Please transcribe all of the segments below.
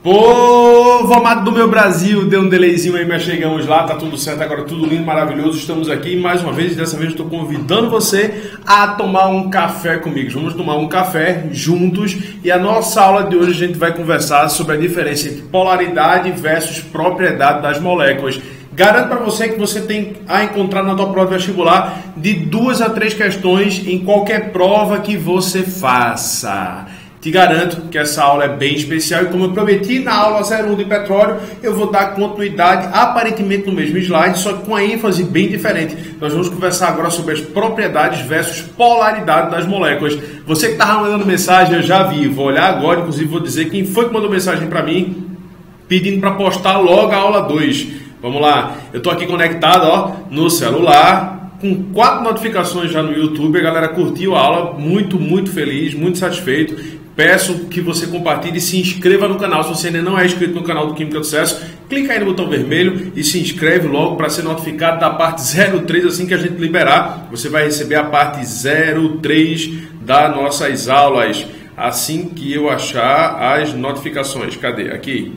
Povo amado do meu Brasil, deu um delayzinho aí, mas chegamos lá, tá tudo certo, agora tudo lindo, maravilhoso. Estamos aqui mais uma vez, dessa vez estou convidando você a tomar um café comigo. Vamos tomar um café juntos e a nossa aula de hoje a gente vai conversar sobre a diferença entre polaridade versus propriedade das moléculas. Garanto para você que você tem a encontrar na tua prova vestibular de duas a três questões em qualquer prova que você faça. Te garanto que essa aula é bem especial e como eu prometi na aula 01 de petróleo, eu vou dar continuidade aparentemente no mesmo slide, só que com a ênfase bem diferente. Nós vamos conversar agora sobre as propriedades versus polaridade das moléculas. Você que estava mandando mensagem, eu já vi, vou olhar agora, inclusive vou dizer quem foi que mandou mensagem para mim pedindo para postar logo a aula 2. Vamos lá, eu estou aqui conectado ó, no celular, com quatro notificações já no YouTube. A galera curtiu a aula, muito, muito feliz, muito satisfeito. Peço que você compartilhe e se inscreva no canal. Se você ainda não é inscrito no canal do Química do Sucesso, clica aí no botão vermelho e se inscreve logo para ser notificado da parte 03 assim que a gente liberar. Você vai receber a parte 03 das nossas aulas assim que eu achar as notificações. Cadê? Aqui.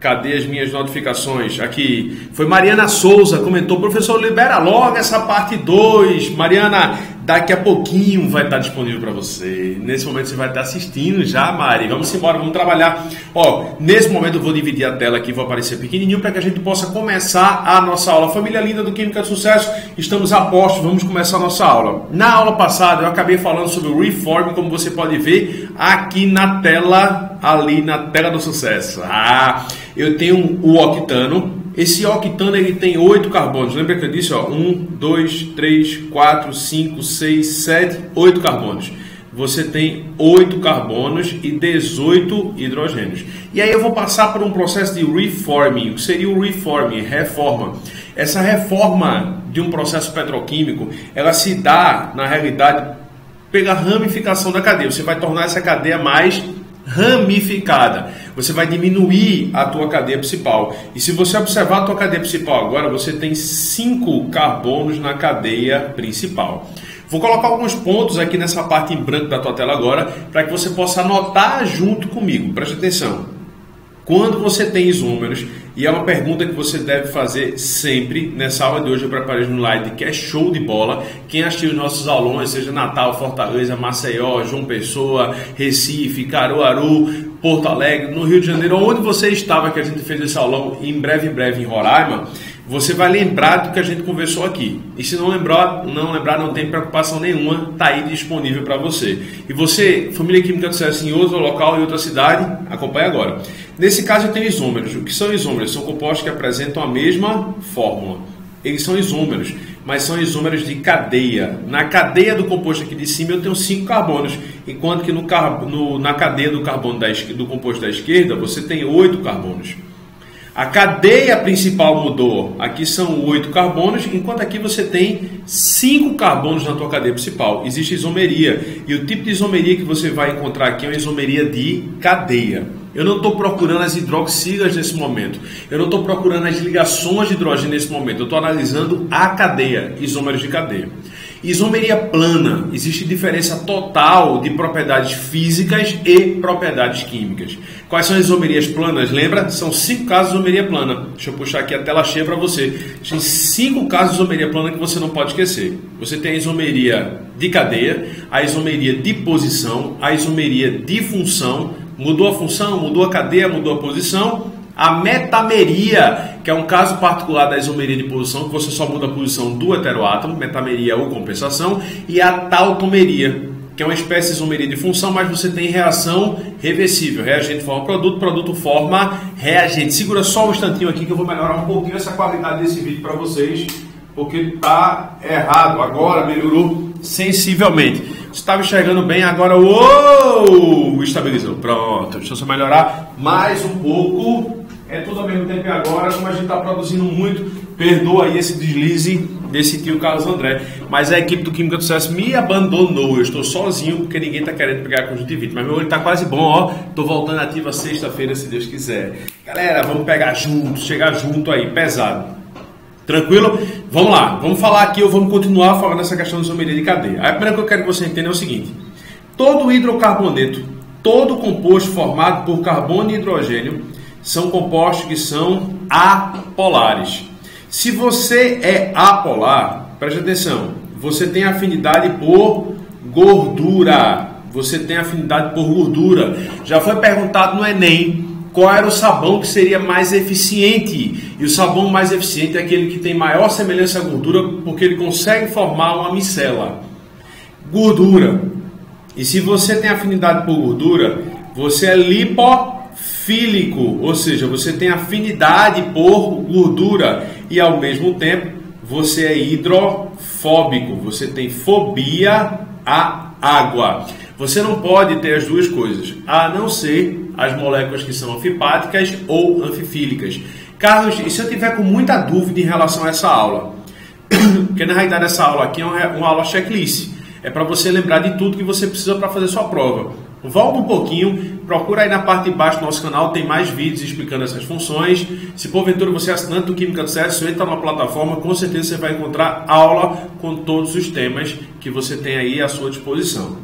Cadê as minhas notificações? Aqui. Foi Mariana Souza, comentou, professor, libera logo essa parte 2. Mariana, daqui a pouquinho vai estar disponível para você. Nesse momento você vai estar assistindo já, Mari. Vamos embora, vamos trabalhar. Ó, nesse momento eu vou dividir a tela aqui, vou aparecer pequenininho para que a gente possa começar a nossa aula. Família linda do Química de Sucesso, estamos a posto, vamos começar a nossa aula. Na aula passada eu acabei falando sobre o Reform, como você pode ver aqui na tela, ali na tela do sucesso. Ah, eu tenho o octano. Esse octano ele tem oito carbonos. Lembra que eu disse? Ó, um, dois, três, quatro, cinco, seis, sete, oito carbonos. Você tem oito carbonos e 18 hidrogênios. E aí eu vou passar por um processo de reforming. O que seria o reforming? Reforma. Essa reforma de um processo petroquímico, ela se dá, na realidade, pela ramificação da cadeia. Você vai tornar essa cadeia mais ramificada. Você vai diminuir a tua cadeia principal. E se você observar a tua cadeia principal agora, você tem cinco carbonos na cadeia principal. Vou colocar alguns pontos aqui nessa parte em branco da tua tela agora, para que você possa anotar junto comigo. Preste atenção. Quando você tem isômeros, e é uma pergunta que você deve fazer sempre, nessa aula de hoje eu preparei no slide que é show de bola. Quem assistiu os nossos aulões, seja Natal, Fortaleza, Maceió, João Pessoa, Recife, Caruaru, Porto Alegre, no Rio de Janeiro, onde você estava que a gente fez esse aulão, em breve, em breve em Roraima, você vai lembrar do que a gente conversou aqui. E se não lembrar, não lembrar, não tem preocupação nenhuma, está aí disponível para você. E você, família química do sucesso em outro local, em outra cidade, acompanhe agora. Nesse caso eu tenho isômeros. O que são isômeros? São compostos que apresentam a mesma fórmula. Eles são isômeros, mas são isômeros de cadeia. Na cadeia do composto aqui de cima eu tenho cinco carbonos, enquanto que no, no na cadeia do carbono da, do composto da esquerda você tem oito carbonos. A cadeia principal mudou. Aqui são oito carbonos, enquanto aqui você tem cinco carbonos na tua cadeia principal. Existe isomeria. E o tipo de isomeria que você vai encontrar aqui é uma isomeria de cadeia. Eu não estou procurando as hidroxilas nesse momento. Eu não estou procurando as ligações de hidrogênio nesse momento. Eu estou analisando a cadeia, isômeros de cadeia. Isomeria plana, existe diferença total de propriedades físicas e propriedades químicas. Quais são as isomerias planas? Lembra? São cinco casos de isomeria plana. Deixa eu puxar aqui a tela cheia para você. Tem cinco casos de isomeria plana que você não pode esquecer. Você tem a isomeria de cadeia, a isomeria de posição, a isomeria de função. Mudou a função, mudou a cadeia, mudou a posição a metameria, que é um caso particular da isomeria de posição, que você só muda a posição do heteroátomo, metameria ou compensação, e a tautomeria, que é uma espécie de isomeria de função, mas você tem reação reversível. Reagente forma produto, produto forma reagente. Segura só um instantinho aqui que eu vou melhorar um pouquinho essa qualidade desse vídeo para vocês, porque está errado. Agora melhorou sensivelmente. Estava enxergando bem, agora uou, estabilizou. Pronto, deixa eu só melhorar mais um pouco é tudo ao mesmo tempo e agora, como a gente está produzindo muito, perdoa aí esse deslize desse tio Carlos André. Mas a equipe do Química do Sucesso me abandonou. Eu estou sozinho porque ninguém está querendo pegar conjuntivite. Mas meu olho está quase bom, ó. Estou voltando ativa sexta-feira, se Deus quiser. Galera, vamos pegar junto, chegar junto aí, pesado. Tranquilo? Vamos lá, vamos falar aqui, ou vamos continuar falando essa questão de isomeria de cadeia. A primeira que eu quero que você entenda é o seguinte: todo hidrocarboneto todo composto formado por carbono e hidrogênio são compostos que são apolares. Se você é apolar, preste atenção, você tem afinidade por gordura. Você tem afinidade por gordura. Já foi perguntado no Enem qual era o sabão que seria mais eficiente. E o sabão mais eficiente é aquele que tem maior semelhança à gordura, porque ele consegue formar uma micela. Gordura. E se você tem afinidade por gordura, você é lipofílico, ou seja, você tem afinidade por gordura e ao mesmo tempo você é hidrofóbico, você tem fobia à água. Você não pode ter as duas coisas, a não ser as moléculas que são anfipáticas ou anfifílicas. Carlos, e se eu tiver com muita dúvida em relação a essa aula? Porque na realidade essa aula aqui é uma aula checklist. É para você lembrar de tudo que você precisa para fazer sua prova. Volta um pouquinho, procura aí na parte de baixo do nosso canal, tem mais vídeos explicando essas funções. Se porventura você é assinante do Química do Sucesso, entra na plataforma, com certeza você vai encontrar aula com todos os temas que você tem aí à sua disposição.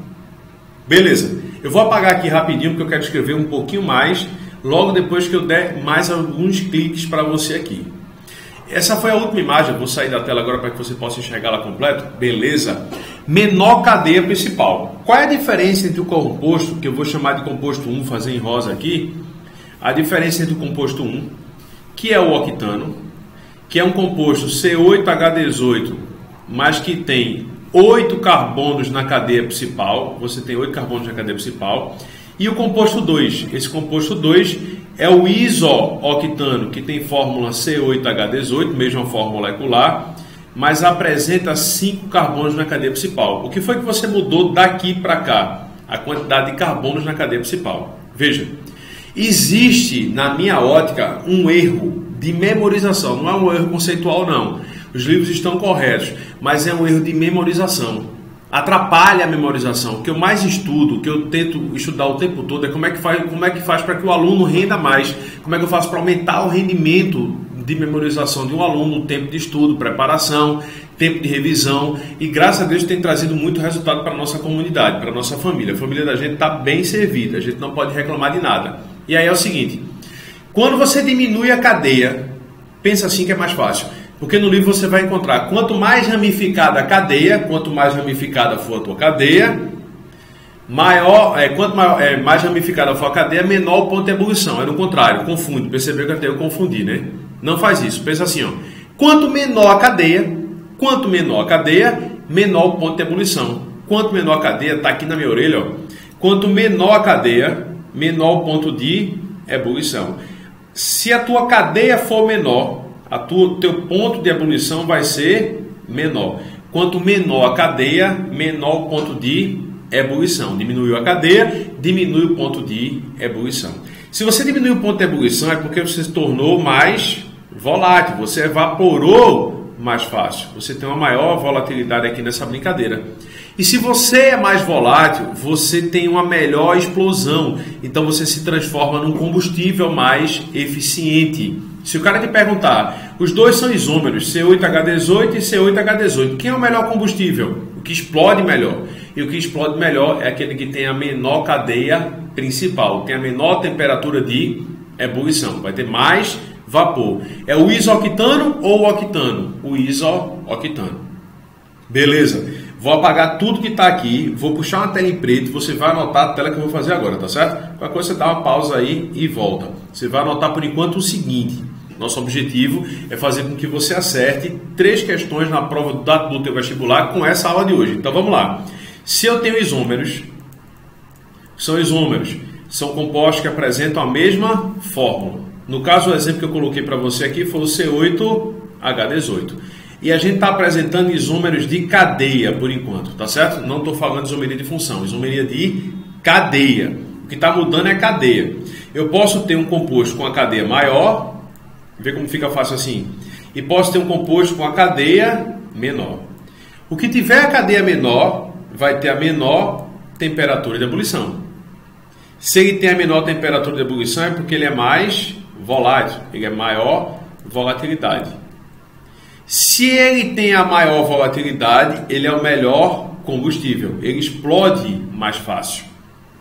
Beleza, eu vou apagar aqui rapidinho porque eu quero escrever um pouquinho mais, logo depois que eu der mais alguns cliques para você aqui. Essa foi a última imagem, eu vou sair da tela agora para que você possa enxergar ela completa. Beleza? Menor cadeia principal. Qual é a diferença entre o composto, que eu vou chamar de composto 1, fazer em rosa aqui? A diferença entre o composto 1, que é o octano, que é um composto C8H18, mas que tem 8 carbonos na cadeia principal, você tem 8 carbonos na cadeia principal, e o composto 2. Esse composto 2 é o isooctano, que tem fórmula C8H18, mesma fórmula molecular, mas apresenta 5 carbonos na cadeia principal. O que foi que você mudou daqui para cá? A quantidade de carbonos na cadeia principal. Veja, existe na minha ótica um erro de memorização, não é um erro conceitual não. Os livros estão corretos, mas é um erro de memorização atrapalha a memorização. O que eu mais estudo, o que eu tento estudar o tempo todo é como é que faz, como é que faz para que o aluno renda mais, como é que eu faço para aumentar o rendimento de memorização de um aluno, o tempo de estudo, preparação, tempo de revisão e graças a Deus tem trazido muito resultado para a nossa comunidade, para a nossa família. A família da gente está bem servida, a gente não pode reclamar de nada. E aí é o seguinte, quando você diminui a cadeia, pensa assim que é mais fácil. Porque no livro você vai encontrar quanto mais ramificada a cadeia, quanto mais ramificada for a tua cadeia, maior, é, quanto maior, é, mais ramificada for a cadeia, menor o ponto de ebulição. É no contrário, confunde. Percebeu que até eu confundi, né? Não faz isso. Pensa assim, ó. Quanto menor a cadeia, quanto menor a cadeia, menor o ponto de ebulição. Quanto menor a cadeia, tá aqui na minha orelha, ó. Quanto menor a cadeia, menor o ponto de ebulição. Se a tua cadeia for menor, a tua, teu ponto de ebulição vai ser menor. Quanto menor a cadeia, menor o ponto de ebulição. Diminuiu a cadeia, diminui o ponto de ebulição. Se você diminui o ponto de ebulição é porque você se tornou mais volátil, você evaporou mais fácil. Você tem uma maior volatilidade aqui nessa brincadeira. E se você é mais volátil, você tem uma melhor explosão. Então você se transforma num combustível mais eficiente. Se o cara te perguntar, os dois são isômeros, C8H18 e C8H18, quem é o melhor combustível? O que explode melhor. E o que explode melhor é aquele que tem a menor cadeia principal, tem a menor temperatura de ebulição, vai ter mais vapor. É o isoctano ou o octano? O isooctano. Beleza. Vou apagar tudo que está aqui, vou puxar uma tela em preto, você vai anotar a tela que eu vou fazer agora, tá certo? Qualquer coisa você dá uma pausa aí e volta. Você vai anotar por enquanto o seguinte, nosso objetivo é fazer com que você acerte três questões na prova do teu vestibular com essa aula de hoje. Então vamos lá. Se eu tenho isômeros, são isômeros, são compostos que apresentam a mesma fórmula. No caso, o exemplo que eu coloquei para você aqui foi o C8H18. E a gente está apresentando isômeros de cadeia por enquanto, tá certo? Não estou falando de isomeria de função, isomeria de cadeia. O que está mudando é cadeia. Eu posso ter um composto com a cadeia maior Vê como fica fácil assim. E posso ter um composto com a cadeia menor. O que tiver a cadeia menor vai ter a menor temperatura de ebulição. Se ele tem a menor temperatura de ebulição é porque ele é mais volátil, ele é maior volatilidade. Se ele tem a maior volatilidade, ele é o melhor combustível, ele explode mais fácil,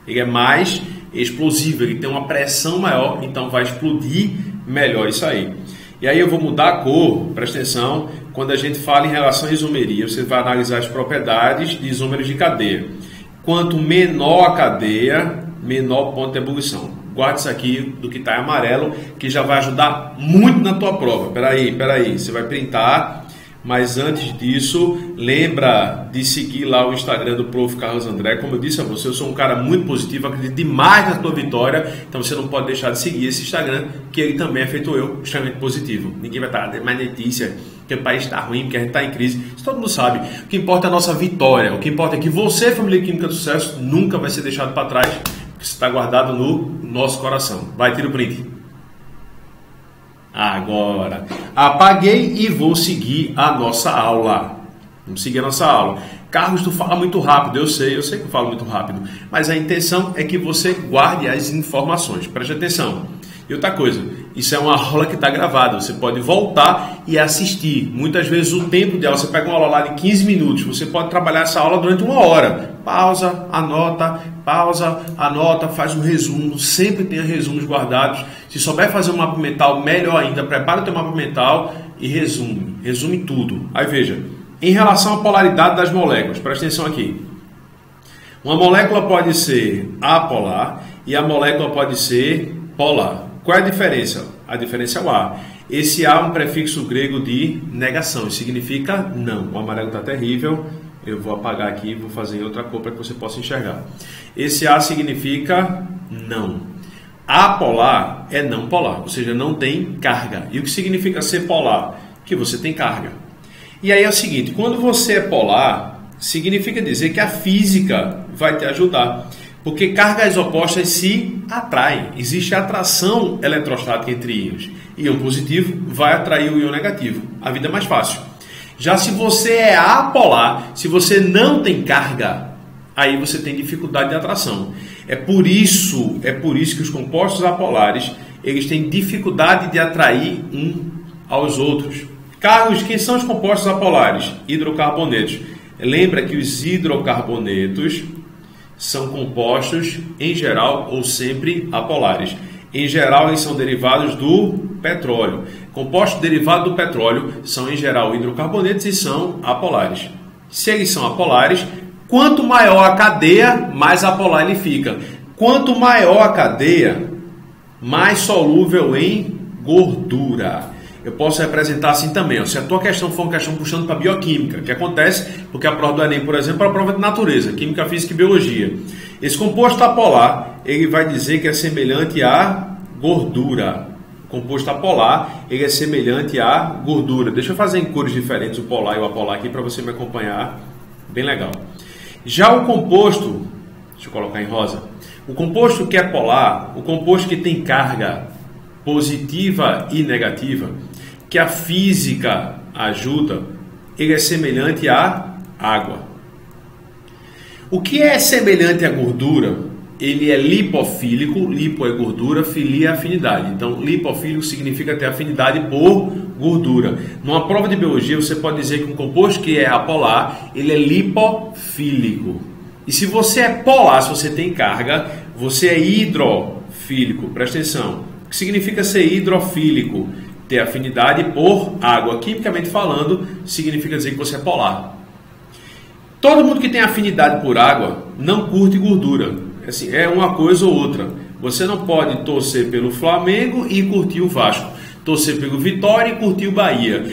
ele é mais explosivo, ele tem uma pressão maior, então vai explodir melhor isso aí. E aí eu vou mudar a cor, presta atenção, quando a gente fala em relação à isomeria, você vai analisar as propriedades de isômeros de cadeia. Quanto menor a cadeia, menor o ponto de ebulição. Guarde isso aqui do que está amarelo, que já vai ajudar muito na tua prova. Peraí, peraí, você vai printar mas antes disso, lembra de seguir lá o Instagram do Prof. Carlos André. Como eu disse a você, eu sou um cara muito positivo, acredito demais na tua vitória. Então você não pode deixar de seguir esse Instagram, que ele também é feito eu, extremamente positivo. Ninguém vai estar mais notícia que o país está ruim, que a gente está em crise. Isso todo mundo sabe. O que importa é a nossa vitória. O que importa é que você, família Química do Sucesso, nunca vai ser deixado para trás, está guardado no nosso coração. Vai, tira o print. Agora, apaguei e vou seguir a nossa aula. Vamos seguir a nossa aula. Carlos, tu fala muito rápido, eu sei, eu sei que eu falo muito rápido, mas a intenção é que você guarde as informações. Preste atenção. Outra coisa, isso é uma aula que está gravada, você pode voltar e assistir. Muitas vezes o tempo de aula, você pega uma aula lá de 15 minutos, você pode trabalhar essa aula durante uma hora. Pausa, anota, pausa, anota, faz um resumo, sempre tenha resumos guardados. Se souber fazer um mapa mental, melhor ainda, prepara o teu mapa mental e resume, resume tudo. Aí veja, em relação à polaridade das moléculas, presta atenção aqui. Uma molécula pode ser apolar e a molécula pode ser polar. Qual é a diferença? A diferença é o A. Esse A é um prefixo grego de negação, significa não. O amarelo está terrível, eu vou apagar aqui e vou fazer em outra cor para que você possa enxergar. Esse A significa não. Apolar é não polar, ou seja, não tem carga. E o que significa ser polar? Que você tem carga. E aí é o seguinte: quando você é polar, significa dizer que a física vai te ajudar. Porque cargas opostas se atraem. Existe atração eletrostática entre íons. Íon positivo vai atrair o íon negativo. A vida é mais fácil. Já se você é apolar, se você não tem carga, aí você tem dificuldade de atração. É por isso, é por isso que os compostos apolares, eles têm dificuldade de atrair um aos outros. Carlos, quem são os compostos apolares? Hidrocarbonetos. Lembra que os hidrocarbonetos são compostos, em geral ou sempre, apolares. Em geral, eles são derivados do petróleo. Compostos derivados do petróleo são, em geral, hidrocarbonetos e são apolares. Se eles são apolares, quanto maior a cadeia, mais apolar ele fica. Quanto maior a cadeia, mais solúvel em gordura eu posso representar assim também. Ó. Se a tua questão for uma questão puxando para bioquímica, que acontece porque a prova do Enem, por exemplo, é a prova de natureza, química, física e biologia. Esse composto apolar, ele vai dizer que é semelhante à gordura. O composto apolar, ele é semelhante à gordura. Deixa eu fazer em cores diferentes o polar e o apolar aqui para você me acompanhar. Bem legal. Já o composto, deixa eu colocar em rosa. O composto que é polar, o composto que tem carga positiva e negativa, que a física ajuda, ele é semelhante à água. O que é semelhante à gordura? Ele é lipofílico, lipo é gordura, filia é afinidade. Então, lipofílico significa ter afinidade por gordura. Numa prova de biologia, você pode dizer que um composto que é apolar, ele é lipofílico. E se você é polar, se você tem carga, você é hidrofílico. Presta atenção. O que significa ser hidrofílico? Ter afinidade por água. Quimicamente falando, significa dizer que você é polar. Todo mundo que tem afinidade por água não curte gordura. Assim, é uma coisa ou outra. Você não pode torcer pelo Flamengo e curtir o Vasco. Torcer pelo Vitória e curtir o Bahia.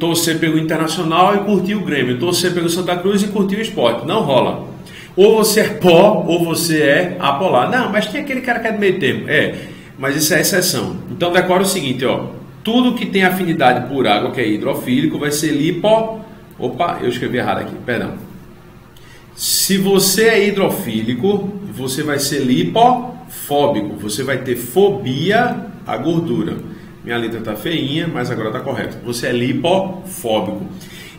Torcer pelo Internacional e curtir o Grêmio. Torcer pelo Santa Cruz e curtir o esporte. Não rola. Ou você é pó ou você é apolar. Não, mas tem aquele cara que é do meio termo. É, mas isso é exceção. Então decora o seguinte, ó. Tudo que tem afinidade por água, que é hidrofílico, vai ser lipo. Opa, eu escrevi errado aqui, perdão. Se você é hidrofílico, você vai ser lipofóbico. Você vai ter fobia à gordura. Minha letra está feinha, mas agora está correto. Você é lipofóbico.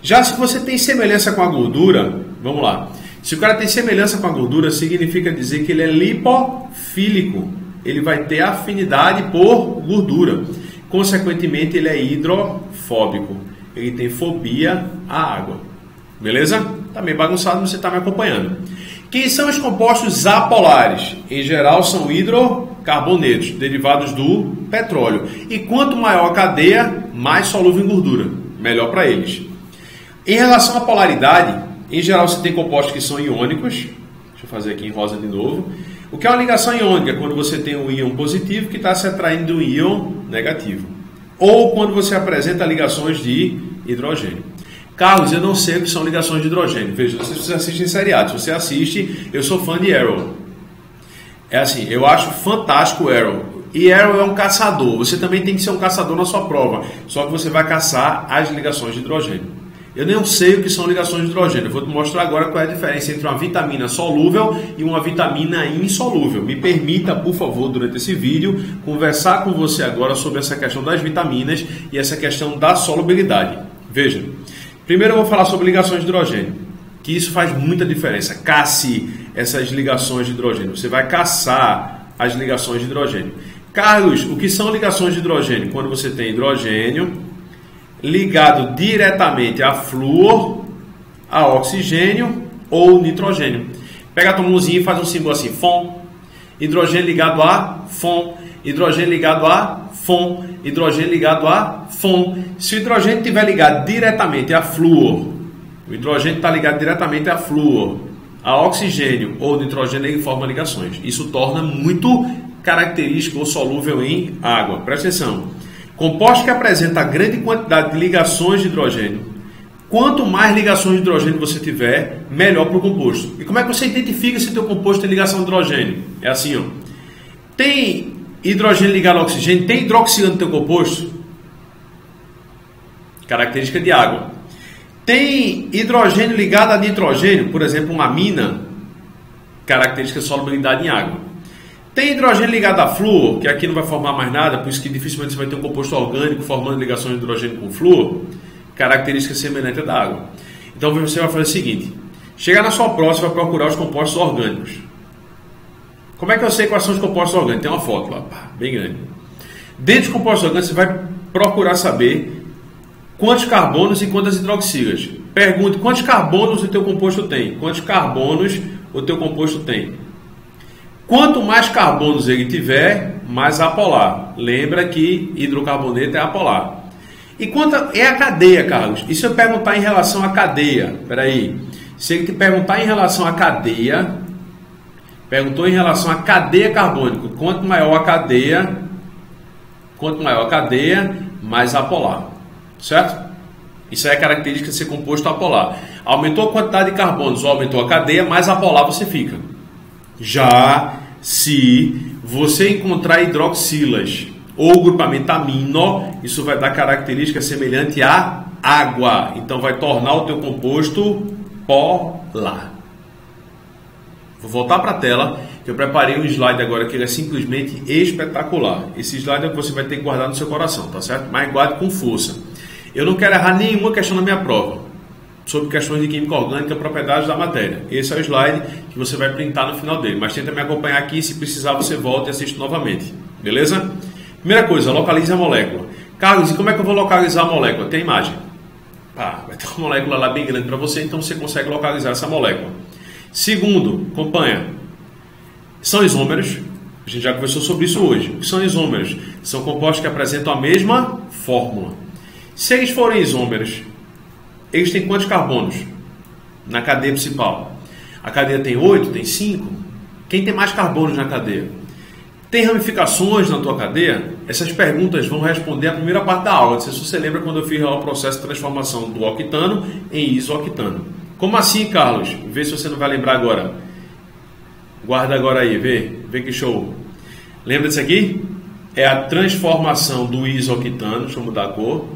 Já se você tem semelhança com a gordura, vamos lá. Se o cara tem semelhança com a gordura, significa dizer que ele é lipofílico. Ele vai ter afinidade por gordura. Consequentemente, ele é hidrofóbico. Ele tem fobia à água. Beleza? Tá meio bagunçado, mas você está me acompanhando. Quem são os compostos apolares? Em geral, são hidrocarbonetos, derivados do petróleo. E quanto maior a cadeia, mais solúvel em gordura. Melhor para eles. Em relação à polaridade, em geral você tem compostos que são iônicos. Deixa eu fazer aqui em rosa de novo. O que é uma ligação iônica? Quando você tem um íon positivo que está se atraindo do íon negativo. Ou quando você apresenta ligações de hidrogênio. Carlos, eu não sei o que são ligações de hidrogênio. Veja, se você assiste em seriado, se você assiste, eu sou fã de Arrow. É assim, eu acho fantástico Arrow. E Arrow é um caçador. Você também tem que ser um caçador na sua prova. Só que você vai caçar as ligações de hidrogênio. Eu nem sei o que são ligações de hidrogênio. Eu vou te mostrar agora qual é a diferença entre uma vitamina solúvel e uma vitamina insolúvel. Me permita, por favor, durante esse vídeo, conversar com você agora sobre essa questão das vitaminas e essa questão da solubilidade. Veja, primeiro eu vou falar sobre ligações de hidrogênio, que isso faz muita diferença. Casse essas ligações de hidrogênio. Você vai caçar as ligações de hidrogênio. Carlos, o que são ligações de hidrogênio? Quando você tem hidrogênio ligado diretamente a flúor, a oxigênio ou nitrogênio. Pega a tua mãozinha e faz um símbolo assim, FON, hidrogênio ligado a FON, hidrogênio ligado a FON, hidrogênio ligado a FON. Se o hidrogênio estiver ligado diretamente a flúor, o hidrogênio está ligado diretamente a flúor, a oxigênio ou nitrogênio ele forma ligações. Isso torna muito característico ou solúvel em água. Presta atenção. Composto que apresenta grande quantidade de ligações de hidrogênio. Quanto mais ligações de hidrogênio você tiver, melhor para o composto. E como é que você identifica se o teu composto tem ligação de hidrogênio? É assim, ó. Tem hidrogênio ligado ao oxigênio? Tem hidroxila no teu composto? Característica de água. Tem hidrogênio ligado a nitrogênio, por exemplo, uma amina, característica de solubilidade em água. Tem hidrogênio ligado a flúor, que aqui não vai formar mais nada, por isso que dificilmente você vai ter um composto orgânico formando ligações de hidrogênio com flúor, característica semelhante da água. Então você vai fazer o seguinte: chegar na sua vai procurar os compostos orgânicos. Como é que eu sei quais são os compostos orgânicos? Tem uma foto lá, bem grande. Dentro dos compostos orgânicos, você vai procurar saber quantos carbonos e quantas hidroxilas. Pergunte quantos carbonos o teu composto tem. Quantos carbonos o teu composto tem? Quanto mais carbonos ele tiver, mais apolar. Lembra que hidrocarboneto é apolar. E quanto é a cadeia, Carlos? E se eu perguntar em relação à cadeia? Peraí. Se ele te perguntar em relação à cadeia, perguntou em relação à cadeia carbônica. Quanto maior a cadeia, quanto maior a cadeia, mais apolar. Certo? Isso é característica de ser composto apolar. Aumentou a quantidade de carbonos ou aumentou a cadeia, mais apolar você fica. Já se você encontrar hidroxilas ou grupamento amino, isso vai dar característica semelhante à água. Então vai tornar o teu composto polar. Vou voltar para a tela, que eu preparei um slide agora que ele é simplesmente espetacular. Esse slide é o que você vai ter que guardar no seu coração, tá certo? Mas guarde com força. Eu não quero errar nenhuma questão na minha prova sobre questões de química orgânica, propriedades da matéria. Esse é o slide que você vai printar no final dele, mas tenta me acompanhar aqui, se precisar você volta e assiste novamente, beleza? Primeira coisa, localize a molécula. Carlos, e como é que eu vou localizar a molécula? Tem imagem. Ah, vai ter uma molécula lá bem grande para você, então você consegue localizar essa molécula. Segundo, acompanha. São isômeros. A gente já conversou sobre isso hoje. O que são isômeros? São compostos que apresentam a mesma fórmula. Se eles forem isômeros, eles têm quantos carbonos na cadeia principal? A cadeia tem 8, tem 5? Quem tem mais carbonos na cadeia? Tem ramificações na tua cadeia? Essas perguntas vão responder a primeira parte da aula. Se você lembra quando eu fiz o processo de transformação do octano em isooctano. Como assim, Carlos? Vê se você não vai lembrar agora. Guarda agora aí, vê, vê que show. Lembra disso aqui? É a transformação do isooctano, deixa eu mudar a cor,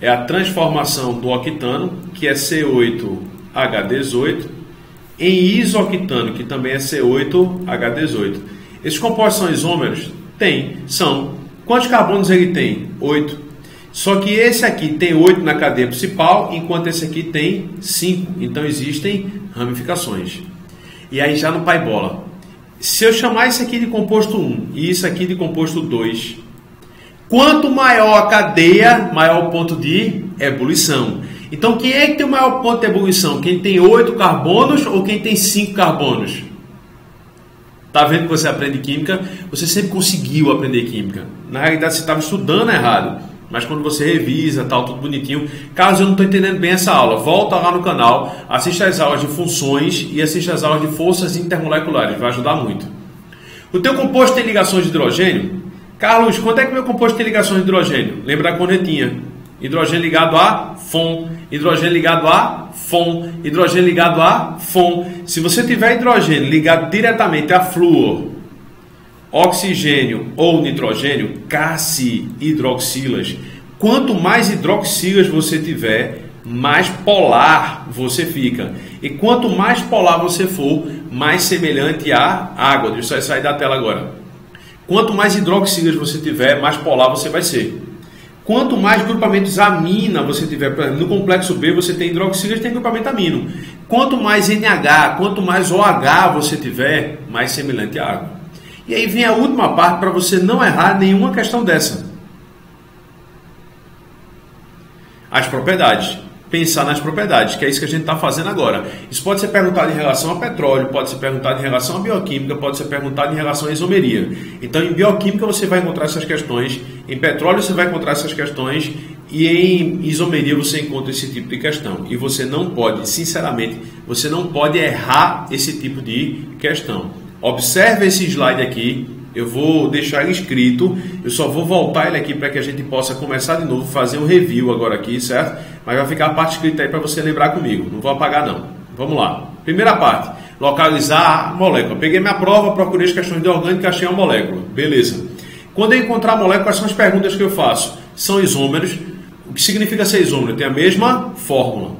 é a transformação do octano, que é C8H18, em isoctano, que também é C8H18. Esses compostos são isômeros? Tem, são. Quantos carbonos ele tem? 8. Só que esse aqui tem 8 na cadeia principal, enquanto esse aqui tem 5. Então existem ramificações. E aí já no pai bola. Se eu chamar isso aqui de composto 1 e isso aqui de composto 2, Quanto maior a cadeia, maior o ponto de ebulição. Então, quem é que tem o maior ponto de ebulição? Quem tem 8 carbonos ou quem tem 5 carbonos? Tá vendo que você aprende química? Você sempre conseguiu aprender química. Na realidade, você estava estudando errado. Mas quando você revisa, tal, tudo bonitinho. Caso eu não estou entendendo bem essa aula, volta lá no canal, assista as aulas de funções e assista as aulas de forças intermoleculares. Vai ajudar muito. O teu composto tem ligações de hidrogênio? Carlos, quando é que meu composto tem ligações de hidrogênio? Lembra a cornetinha. Hidrogênio ligado a FON, hidrogênio ligado a FON, hidrogênio ligado a FON. Se você tiver hidrogênio ligado diretamente a flúor, oxigênio ou nitrogênio, casse hidroxilas. Quanto mais hidroxilas você tiver, mais polar você fica. E quanto mais polar você for, mais semelhante à água. Deixa eu sair da tela agora. Quanto mais hidroxilas você tiver, mais polar você vai ser. Quanto mais grupamentos amina você tiver, no complexo B você tem hidroxilas, tem grupamento amino. Quanto mais NH, quanto mais OH você tiver, mais semelhante à água. E aí vem a última parte para você não errar nenhuma questão dessa. As propriedades pensar nas propriedades, que é isso que a gente está fazendo agora. Isso pode ser perguntado em relação a petróleo, pode ser perguntado em relação a bioquímica, pode ser perguntado em relação à isomeria. Então, em bioquímica você vai encontrar essas questões, em petróleo você vai encontrar essas questões e em isomeria você encontra esse tipo de questão. E você não pode, sinceramente, você não pode errar esse tipo de questão. Observe esse slide aqui eu vou deixar ele escrito, eu só vou voltar ele aqui para que a gente possa começar de novo, fazer um review agora aqui, certo? Mas vai ficar a parte escrita aí para você lembrar comigo, não vou apagar não. Vamos lá. Primeira parte, localizar a molécula. Peguei minha prova, procurei as questões de orgânica, achei a molécula. Beleza. Quando eu encontrar a molécula, quais são as perguntas que eu faço? São isômeros. O que significa ser isômero? Tem a mesma fórmula.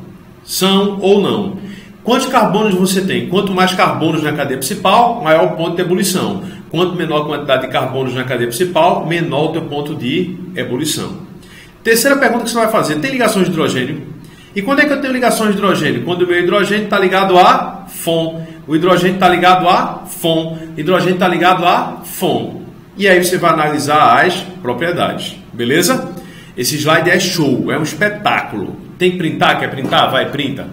São ou não. Quantos carbonos você tem? Quanto mais carbonos na cadeia principal, maior o ponto de ebulição. Quanto menor a quantidade de carbonos na cadeia principal, menor o teu ponto de ebulição. Terceira pergunta que você vai fazer: tem ligações de hidrogênio? E quando é que eu tenho ligações de hidrogênio? Quando o meu hidrogênio está ligado a FON. O hidrogênio está ligado a FON. O hidrogênio está ligado a FON. E aí você vai analisar as propriedades. Beleza? Esse slide é show, é um espetáculo. Tem que printar? Quer printar? Vai, printa.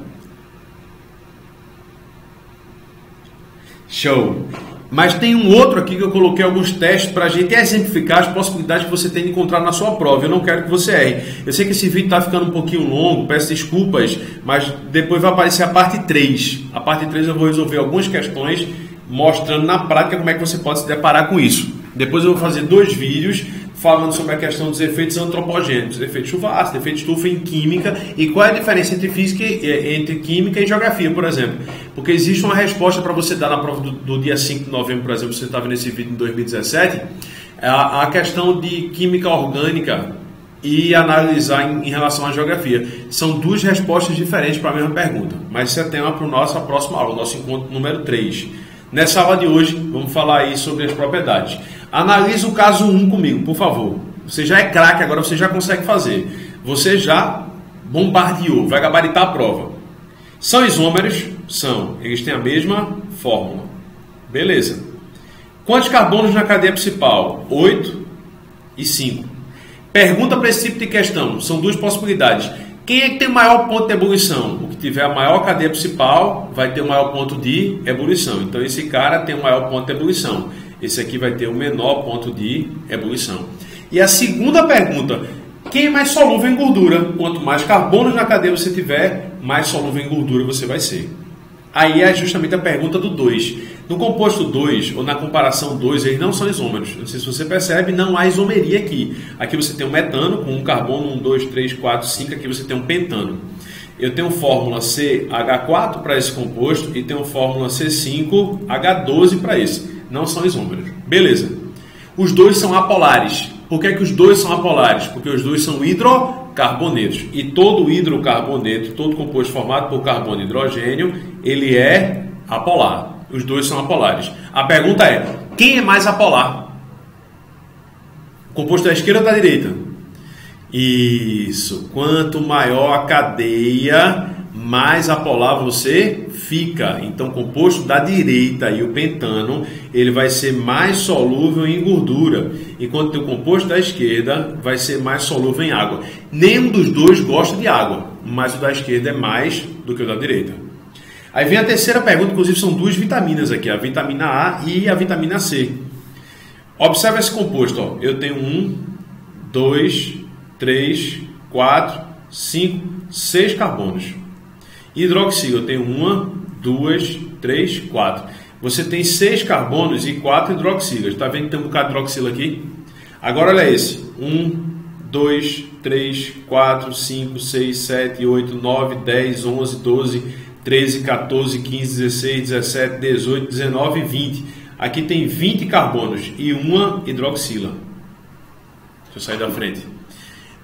Show. Mas tem um outro aqui que eu coloquei alguns testes para a gente exemplificar as possibilidades que você tem de encontrar na sua prova. Eu não quero que você erre. Eu sei que esse vídeo está ficando um pouquinho longo, peço desculpas, mas depois vai aparecer a parte 3. A parte 3 eu vou resolver algumas questões mostrando na prática como é que você pode se deparar com isso. Depois eu vou fazer dois vídeos falando sobre a questão dos efeitos antropogênicos, efeito chuva ácida, efeito estufa em química e qual é a diferença entre física, entre química e geografia, por exemplo. Porque existe uma resposta para você dar na prova do, do, dia 5 de novembro, por exemplo, você está vendo esse vídeo em 2017, a, a questão de química orgânica e analisar em, em, relação à geografia. São duas respostas diferentes para a mesma pergunta, mas isso é tema para a nossa próxima aula, nosso encontro número 3. Nessa aula de hoje, vamos falar aí sobre as propriedades. Analise o caso 1 comigo, por favor. Você já é craque, agora você já consegue fazer. Você já bombardeou, vai gabaritar a prova. São isômeros? São. Eles têm a mesma fórmula. Beleza. Quantos carbonos na cadeia principal? 8 e 5. Pergunta para esse tipo de questão. São duas possibilidades. Quem é que tem maior ponto de ebulição? O que tiver a maior cadeia principal vai ter o maior ponto de ebulição. Então esse cara tem o maior ponto de ebulição. Esse aqui vai ter o menor ponto de ebulição. E a segunda pergunta, quem é mais solúvel em gordura? Quanto mais carbono na cadeia você tiver, mais solúvel em gordura você vai ser. Aí é justamente a pergunta do 2. No composto 2, ou na comparação 2, eles não são isômeros. Não sei se você percebe, não há isomeria aqui. Aqui você tem um metano com um carbono, 1, 2, 3, 4, 5. Aqui você tem um pentano. Eu tenho fórmula CH4 para esse composto e tenho fórmula C5H12 para esse. Não são isômeros. Beleza. Os dois são apolares. Por que, é que os dois são apolares? Porque os dois são hidrocarbonetos. E todo hidrocarboneto, todo composto formado por carbono e hidrogênio, ele é apolar. Os dois são apolares. A pergunta é: quem é mais apolar? Composto da esquerda ou da direita? Isso. Quanto maior a cadeia, mais apolar você fica. Então, composto da direita e o pentano, ele vai ser mais solúvel em gordura, enquanto o composto da esquerda vai ser mais solúvel em água. Nenhum dos dois gosta de água, mas o da esquerda é mais do que o da direita. Aí vem a terceira pergunta, inclusive são duas vitaminas aqui, a vitamina A e a vitamina C. Observe esse composto, ó. eu tenho um, dois, três, quatro, cinco, seis carbonos. Hidroxila, tenho uma, duas, três, quatro. Você tem seis carbonos e quatro hidroxilas. Está vendo que tem um bocado de hidroxila aqui? Agora olha esse. Um, dois, três, quatro, cinco, seis, sete, oito, nove, dez, onze, doze, treze, 14, 15, 16, 17, 18, 19 e 20. Aqui tem 20 carbonos e uma hidroxila. Deixa eu sair da frente.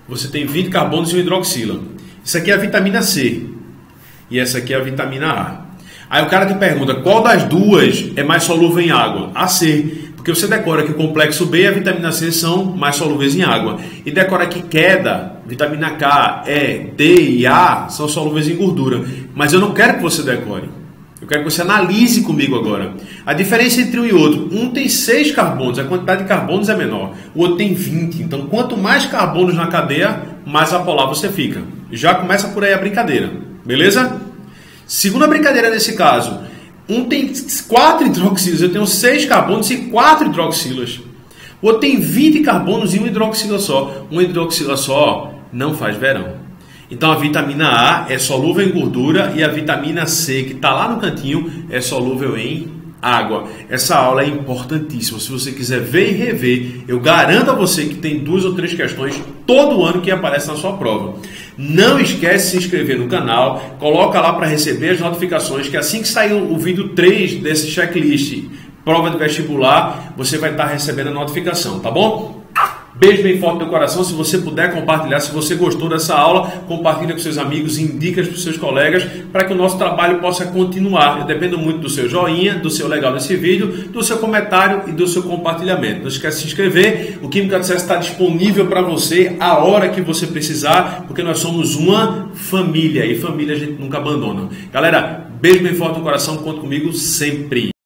Você tem 20 carbonos e uma hidroxila. Isso aqui é a vitamina C e essa aqui é a vitamina A. Aí o cara te pergunta qual das duas é mais solúvel em água? A C. Porque você decora que o complexo B e a vitamina C são mais solúveis em água. E decora que queda, vitamina K, E, D e A são solúveis em gordura. Mas eu não quero que você decore. Eu quero que você analise comigo agora. A diferença entre um e outro. Um tem 6 carbonos, a quantidade de carbonos é menor. O outro tem 20. Então, quanto mais carbonos na cadeia, mais apolar você fica. Já começa por aí a brincadeira. Beleza? Segunda brincadeira nesse caso. Um tem 4 hidroxilas, eu tenho 6 carbonos e 4 hidroxilas. O outro tem 20 carbonos e um hidroxila só. Um hidroxila só não faz verão. Então a vitamina A é solúvel em gordura e a vitamina C, que está lá no cantinho, é solúvel em água. Essa aula é importantíssima. Se você quiser ver e rever, eu garanto a você que tem duas ou três questões todo ano que aparecem na sua prova. Não esquece de se inscrever no canal, coloca lá para receber as notificações que assim que sair o vídeo 3 desse checklist prova de vestibular, você vai estar recebendo a notificação, tá bom? Beijo bem forte no coração. Se você puder compartilhar, se você gostou dessa aula, compartilha com seus amigos, indica para os seus colegas para que o nosso trabalho possa continuar. Eu dependo muito do seu joinha, do seu legal nesse vídeo, do seu comentário e do seu compartilhamento. Não esquece de se inscrever. O Química de Acesso está disponível para você a hora que você precisar, porque nós somos uma família e família a gente nunca abandona. Galera, beijo bem forte no coração, conta comigo sempre.